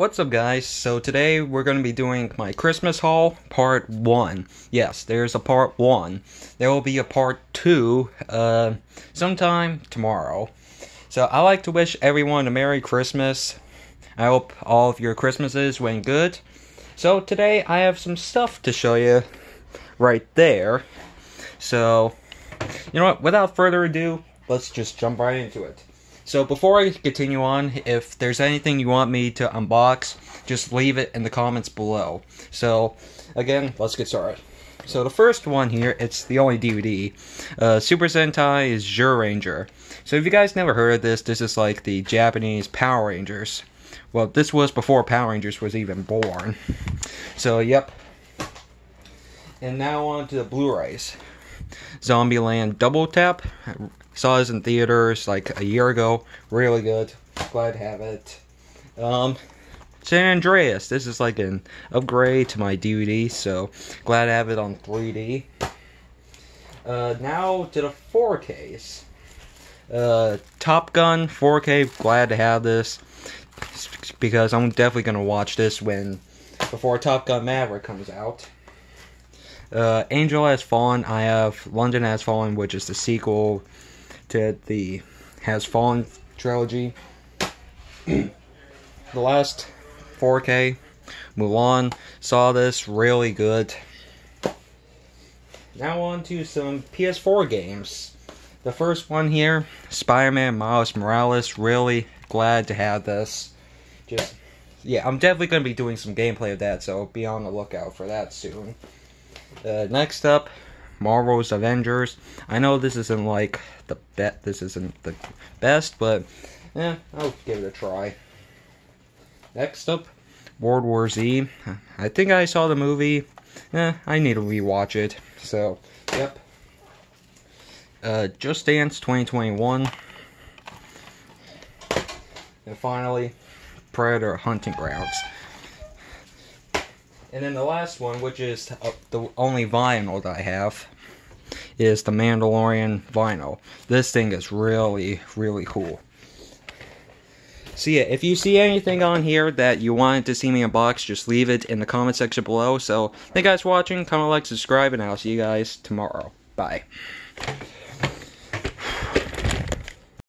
What's up guys? So today we're going to be doing my Christmas haul part 1. Yes, there's a part 1. There will be a part 2 uh, sometime tomorrow. So I like to wish everyone a Merry Christmas. I hope all of your Christmases went good. So today I have some stuff to show you right there. So, you know what, without further ado, let's just jump right into it. So before I continue on, if there's anything you want me to unbox, just leave it in the comments below. So again, let's get started. So the first one here, it's the only DVD. Uh, Super Sentai is Zyuranger. So if you guys never heard of this, this is like the Japanese Power Rangers. Well, this was before Power Rangers was even born. So yep. And now on to the Blu-rays. Zombieland Double Tap. Saw this in theaters like a year ago. Really good. Glad to have it. Um, San Andreas. This is like an upgrade to my DVD, so glad to have it on 3D. Uh, now to the 4Ks. Uh, Top Gun 4K. Glad to have this because I'm definitely gonna watch this when before Top Gun Maverick comes out. Uh, Angel Has Fallen. I have London Has Fallen, which is the sequel the Has Fallen trilogy. the last 4K Mulan saw this really good. Now on to some PS4 games. The first one here, Spider-Man Miles Morales. Really glad to have this. Just yeah, I'm definitely going to be doing some gameplay of that, so be on the lookout for that soon. Uh, next up, Marvel's Avengers. I know this isn't like the bet. This isn't the best, but yeah, I'll give it a try. Next up, World War Z. I think I saw the movie. Eh, I need to rewatch it. So, yep. Uh, Just Dance 2021. And finally, Predator Hunting Grounds. And then the last one, which is uh, the only vinyl that I have, is the Mandalorian vinyl. This thing is really, really cool. So yeah, if you see anything on here that you wanted to see me unbox, just leave it in the comment section below. So, thank you guys for watching, comment, like, subscribe, and I'll see you guys tomorrow. Bye.